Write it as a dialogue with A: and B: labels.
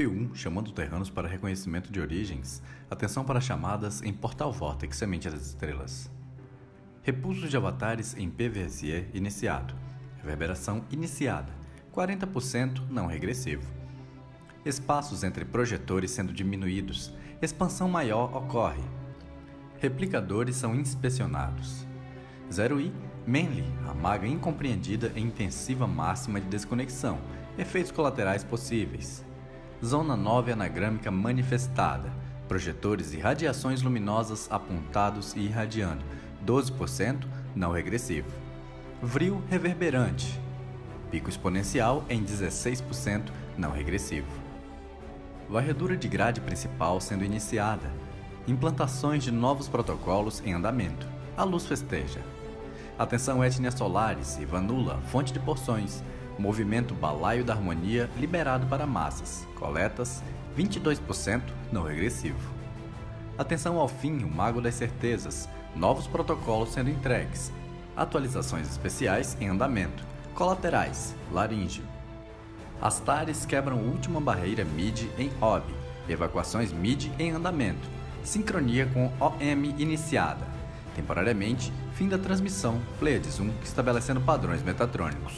A: P1 chamando terranos para reconhecimento de origens. Atenção para chamadas em Portal Vortex Semente das Estrelas. Repulso de avatares em PVSE iniciado. Reverberação iniciada. 40% não regressivo. Espaços entre projetores sendo diminuídos. Expansão maior ocorre. Replicadores são inspecionados. 0i Manly, a maga incompreendida e intensiva máxima de desconexão. Efeitos colaterais possíveis. Zona 9 anagrâmica manifestada. Projetores e radiações luminosas apontados e irradiando. 12% não regressivo. Vril reverberante. Pico exponencial em 16% não regressivo. Varredura de grade principal sendo iniciada. Implantações de novos protocolos em andamento. A luz festeja. Atenção etnia solares e vanula, fonte de porções. Movimento Balaio da Harmonia liberado para massas. Coletas 22% não regressivo. Atenção ao fim, o Mago das Certezas. Novos protocolos sendo entregues. Atualizações especiais em andamento. Colaterais, laríngeo. Astares quebram última barreira MID em OB. Evacuações MID em andamento. Sincronia com OM iniciada. Temporariamente, fim da transmissão Pleiades 1 estabelecendo padrões metatrônicos.